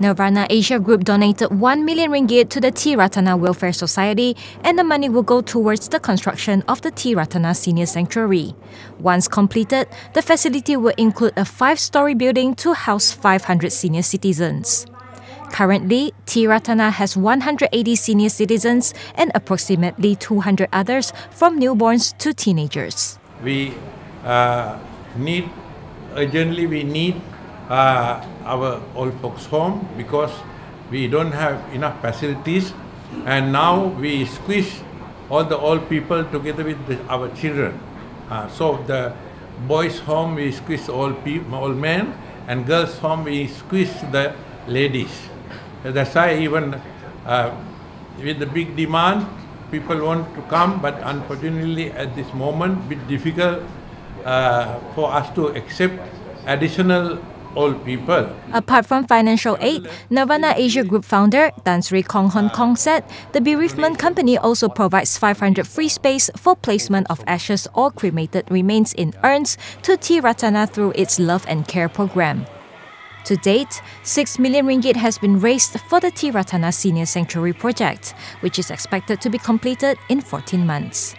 Nirvana Asia Group donated 1 million ringgit to the Ti-Ratana Welfare Society, and the money will go towards the construction of the Ti-Ratana Senior Sanctuary. Once completed, the facility will include a five story building to house 500 senior citizens. Currently, Ti-Ratana has 180 senior citizens and approximately 200 others from newborns to teenagers. We uh, need, urgently, we need uh, our old folks home because we don't have enough facilities and now we squeeze all the old people together with the, our children. Uh, so the boys home we squeeze all people, all men and girls home we squeeze the ladies. That's why even uh, with the big demand, people want to come, but unfortunately at this moment, bit difficult uh, for us to accept additional old people. Apart from financial aid, Nirvana Asia Group founder Tan Sri Kong Hon Kong said the bereavement company also provides 500 free space for placement of ashes or cremated remains in urns to Ti-Ratana through its Love and Care program. To date, 6 million ringgit has been raised for the Ti-Ratana Senior Sanctuary project, which is expected to be completed in 14 months.